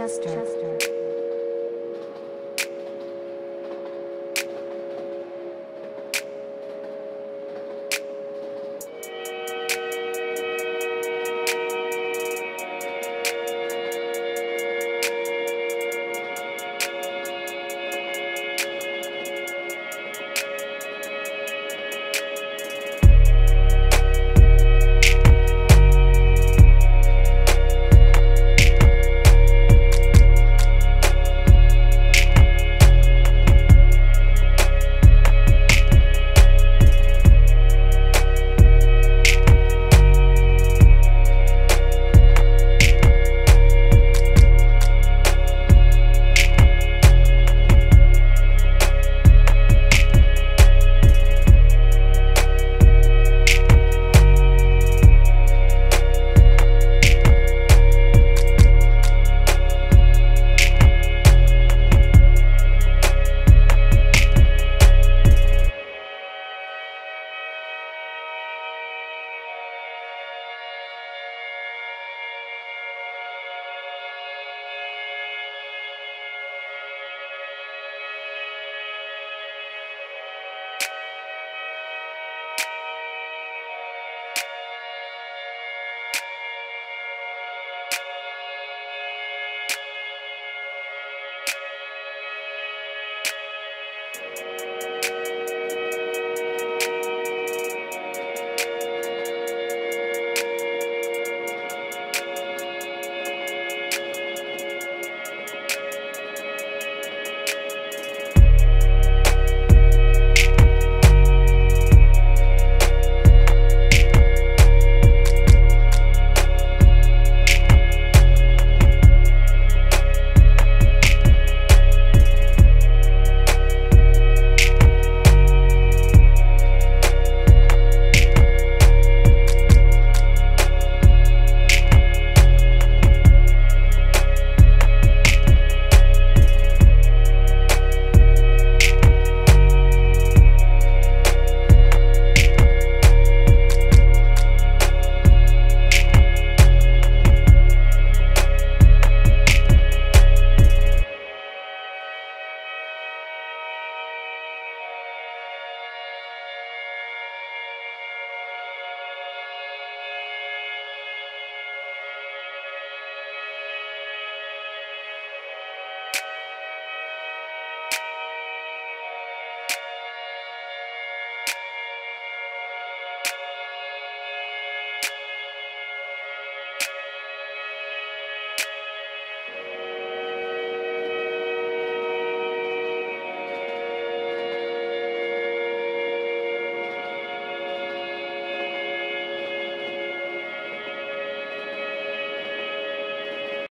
Chester. Chester.